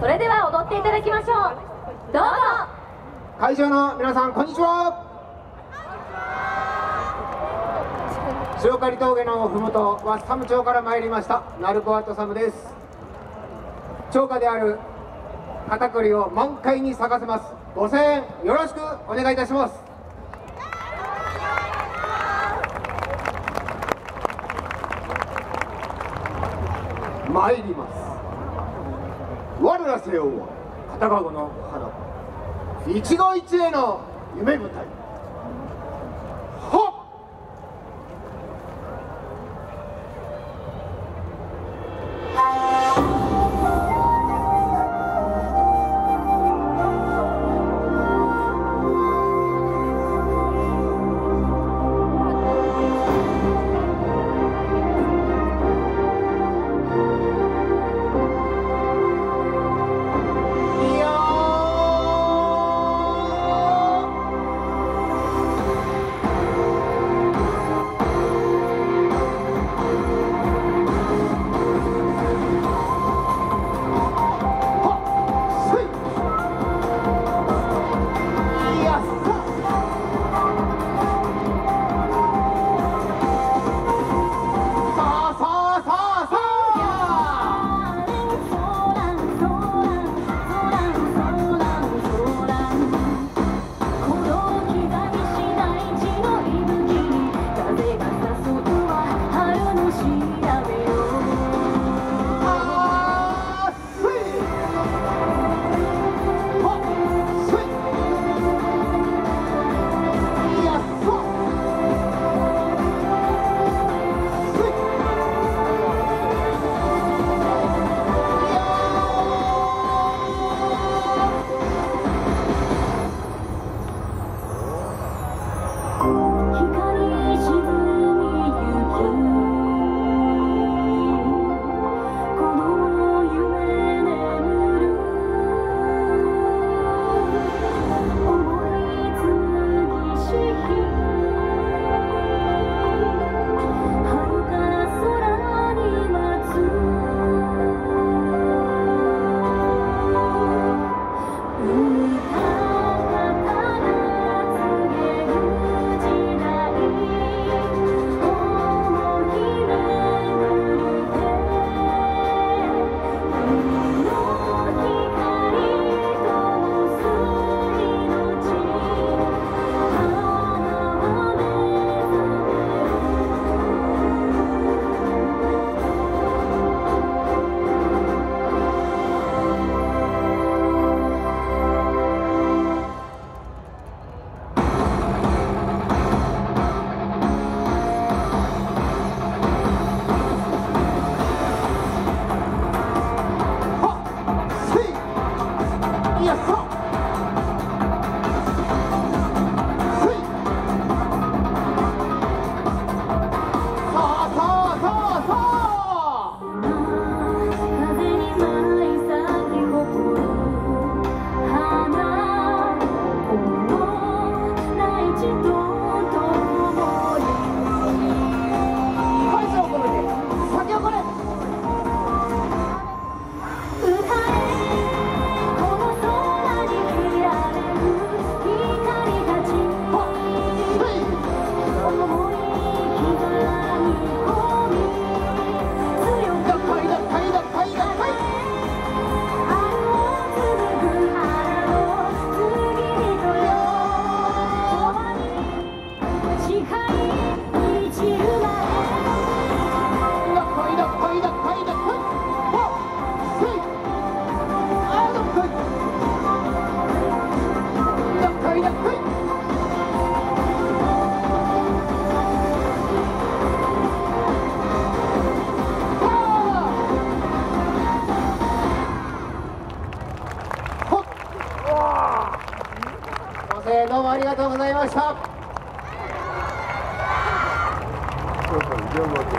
それでは踊っていただきましょう。どうぞ。会場の皆さんこんにちは。塩刈峠のふもとワッサム町から参りましたナルコワットサムです。町歌である片栗を満開に咲かせます。ご声援よろしくお願いいたします。参ります。我ら西欧は片籠の花一期一会の夢舞台。じゃ、ました。